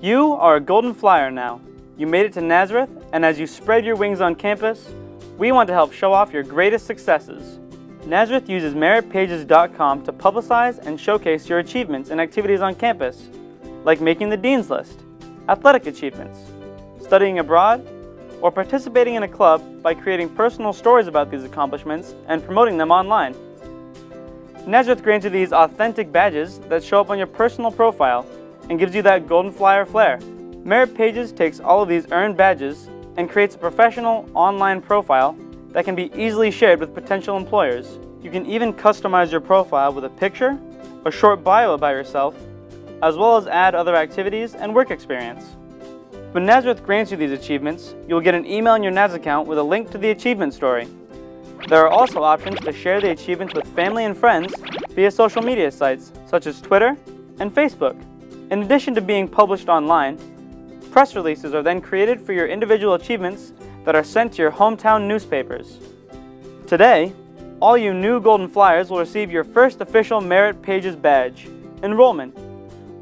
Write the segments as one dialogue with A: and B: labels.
A: You are a Golden Flyer now. You made it to Nazareth, and as you spread your wings on campus, we want to help show off your greatest successes. Nazareth uses meritpages.com to publicize and showcase your achievements and activities on campus, like making the Dean's List, athletic achievements, studying abroad, or participating in a club by creating personal stories about these accomplishments and promoting them online. Nazareth grants you these authentic badges that show up on your personal profile and gives you that golden flyer flair. Merit Pages takes all of these earned badges and creates a professional online profile that can be easily shared with potential employers. You can even customize your profile with a picture, a short bio about yourself, as well as add other activities and work experience. When Nazareth grants you these achievements, you will get an email in your Naz account with a link to the achievement story. There are also options to share the achievements with family and friends via social media sites such as Twitter and Facebook. In addition to being published online, press releases are then created for your individual achievements that are sent to your hometown newspapers. Today, all you new Golden Flyers will receive your first official Merit Pages badge, enrollment.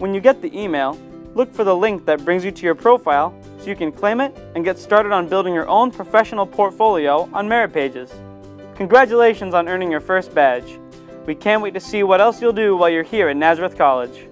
A: When you get the email, look for the link that brings you to your profile so you can claim it and get started on building your own professional portfolio on Merit Pages. Congratulations on earning your first badge. We can't wait to see what else you'll do while you're here at Nazareth College.